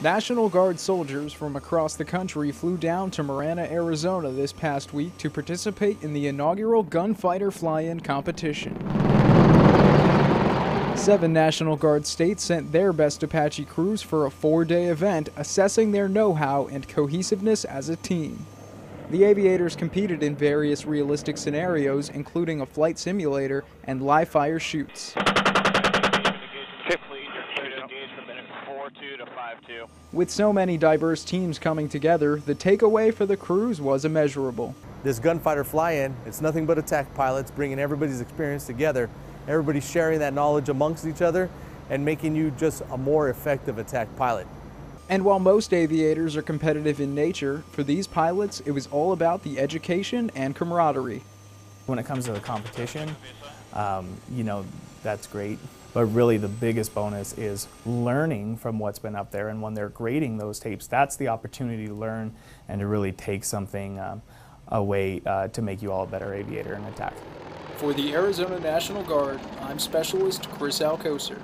National Guard soldiers from across the country flew down to Marana, Arizona this past week to participate in the inaugural Gunfighter Fly-In competition. Seven National Guard states sent their best Apache crews for a four-day event assessing their know-how and cohesiveness as a team. The aviators competed in various realistic scenarios, including a flight simulator and live fire shoots. With so many diverse teams coming together, the takeaway for the crews was immeasurable. This gunfighter fly-in, it's nothing but attack pilots bringing everybody's experience together, everybody sharing that knowledge amongst each other and making you just a more effective attack pilot. And while most aviators are competitive in nature, for these pilots it was all about the education and camaraderie. When it comes to the competition, um, you know, that's great. But really the biggest bonus is learning from what's been up there and when they're grading those tapes, that's the opportunity to learn and to really take something um, away uh, to make you all a better aviator and attack. For the Arizona National Guard, I'm Specialist Chris Alcocer.